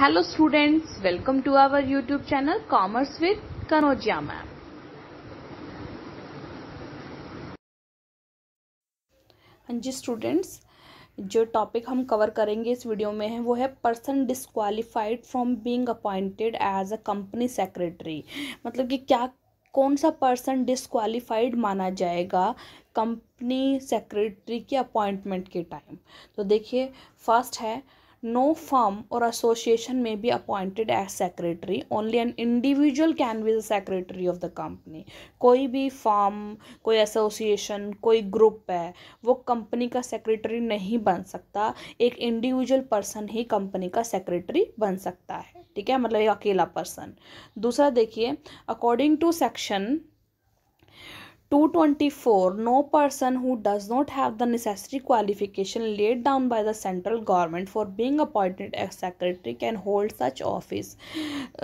Hello students, welcome to our YouTube channel Commerce with Kanojya ma'am. हाँ जी students जो topic हम cover करेंगे इस वीडियो में है वो है person disqualified from being appointed as a company secretary मतलब कि क्या कौन सा पर्सन डिस्क्वालिफाइड माना जाएगा कंपनी सेक्रेटरी के अपॉइंटमेंट के टाइम तो देखिए फ़र्स्ट है no firm or association may be appointed as secretary, only an individual can be the secretary of the company. कोई भी फॉर्म कोई एसोसिएशन कोई ग्रुप है, वो कंपनी का सेक्रेटरी नहीं बन सकता। एक इंडिविजुअल पर्सन ही कंपनी का सेक्रेटरी बन सकता है। ठीक है? मतलब एक अकेला पर्सन दूसरा देखिए according to section 224 no person who does not have the necessary qualification laid down by the central government for being appointed as secretary can hold such office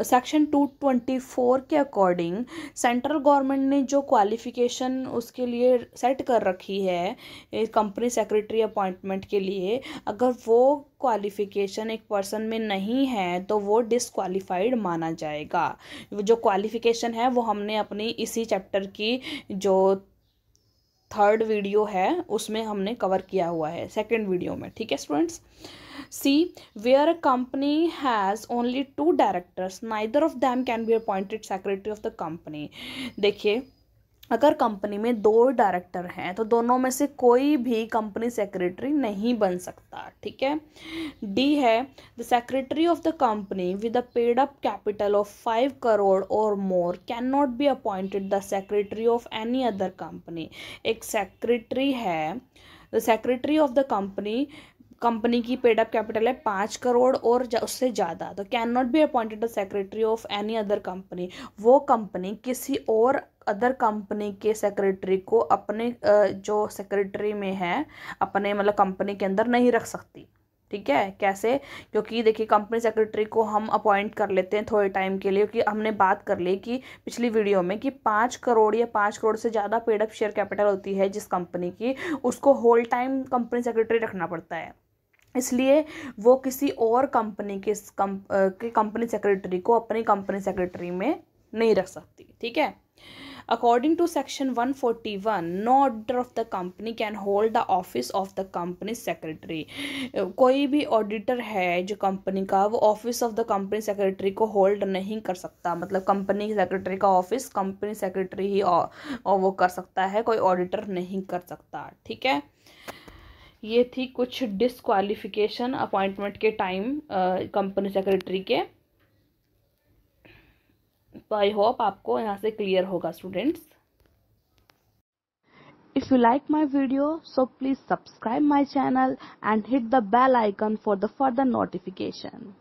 section 224 के अकॉर्डिंग सेंट्रल गवर्नमेंट ने जो qualification उसके लिए set कर रखी है company secretary appointment के लिए अगर वो क्वालिफिकेशन एक पर्सन में नहीं है तो वो डिसक्वालीफाइड माना जाएगा। जो क्वालिफिकेशन है, वो हमने अपनी इसी चैप्टर की जो थर्ड वीडियो है, उसमें हमने कवर किया हुआ है सेकंड वीडियो में। ठीक है students see where a company has only two directors neither of them can be appointed secretary of the company देखिए अगर कंपनी में दो डायरेक्टर हैं तो दोनों में से कोई भी कंपनी सेक्रेटरी नहीं बन सकता ठीक है? डी है the secretary of the company with a paid up capital of five crore or more can not be appointed the secretary of any other company एक सेक्रेटरी है the secretary of the company company की paid up capital है पाँच करोड़ और जा, उससे ज़्यादा तो can not be appointed the secretary of any other company वो कंपनी किसी और अदर कंपनी के सेक्रेटरी को अपने जो सेक्रेटरी में है, अपने मतलब कंपनी के अंदर नहीं रख सकती। ठीक है? कैसे? क्योंकि देखिए कंपनी सेक्रेटरी को हम अपॉइंट कर लेते हैं थोड़े टाइम के लिए, क्योंकि हमने बात कर ली कि पिछली वीडियो में कि पाँच करोड़ या पाँच करोड़ से ज़्यादा पेड अप शेयर कैपिटल होती है जिस कंपनी की, उसको होल टाइम कंपनी सेक्रेटरी रखना पड़ता है। इसलिए वो किसी और कंपनी के कंपनी सेक्रेटरी को अपनी कंपनी सेक्रेटरी में नहीं रख सकती। ठीक है? According to section 141, no auditor of the company can hold the office of the company secretary. कोई भी ऑडिटर है जो कंपनी का वो office of the company secretary को होल्ड नहीं कर सकता। मतलब कंपनी सेक्रेटरी का ऑफ़िस कंपनी सेक्रेटरी ही वो कर सकता है कोई ऑडिटर नहीं कर सकता। ठीक है? ये थी कुछ डिसक्वालिफिकेशन अपॉइंटमेंट के टाइम कंपनी सेक्रेटरी के। तो आई होप आपको यहाँ से क्लियर होगा students If you like my video, so please subscribe my channel and hit the bell icon for the further notification.